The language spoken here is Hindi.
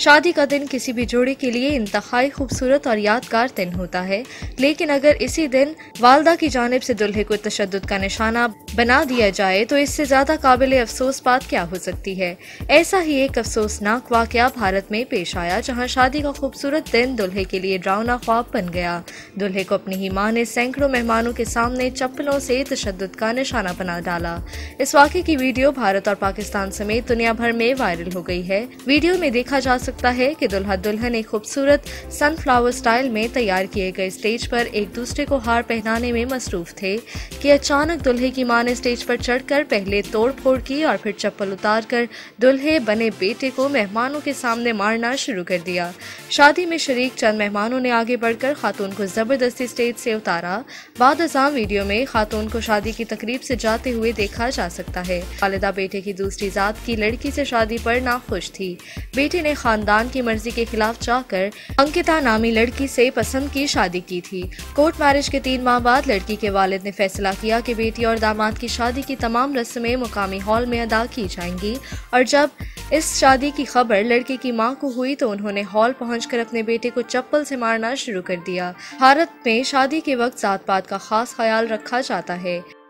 शादी का दिन किसी भी जोड़े के लिए इंतहाई खूबसूरत और यादगार दिन होता है। लेकिन अगर इसी दिन वालदा की जानब से दुल्हे को तशद का निशाना बना दिया जाए तो इससे ज़्यादा काबिल अफसोस बात क्या हो सकती है? ऐसा ही एक अफसोसनाक वाक़ भारत में पेश आया, जहाँ शादी का खूबसूरत दिन दुल्हे के लिए ड्राउना ख्वाब बन गया। दुल्हे को अपनी ही माँ ने सैकड़ों मेहमानों के सामने चप्पलों से तशद का निशाना बना डाला। इस वाक़े की वीडियो भारत और पाकिस्तान समेत दुनिया भर में वायरल हो गई है। वीडियो में देखा जा सकता है कि दुल्हा दुल्हन एक खूबसूरत सनफ्लावर स्टाइल में तैयार किए गए स्टेज पर एक दूसरे को हार पहनाने में मसरूफ थे, कि अचानक दुल्हे की माँ ने स्टेज पर चढ़कर पहले तोड़ फोड़ की और फिर चप्पल उतार कर दुल्हे बने बेटे को मेहमानों के सामने मारना शुरू कर दिया। शादी में शरीक चंद मेहमानों ने आगे बढ़कर खातून को ज़बरदस्ती स्टेज से उतारा। बाद वीडियो में खातून को शादी की तकरीब से जाते हुए देखा जा सकता है। वालिदा बेटे की दूसरी जात की लड़की से शादी पर नाखुश थी। बेटे ने खानदान की मर्ज़ी के खिलाफ जाकर अंकिता नामी लड़की से पसंद की शादी की थी। कोर्ट मैरिज के तीन माह बाद लड़की के वालिद ने फैसला किया कि बेटी और दामाद की शादी की तमाम रस्में मुकामी हॉल में अदा की जाएँगी। और जब इस शादी की खबर लड़के की माँ को हुई तो उन्होंने हॉल पहुंचकर अपने बेटे को चप्पल से मारना शुरू कर दिया। भारत में शादी के वक्त जात पात का खास ख्याल रखा जाता है।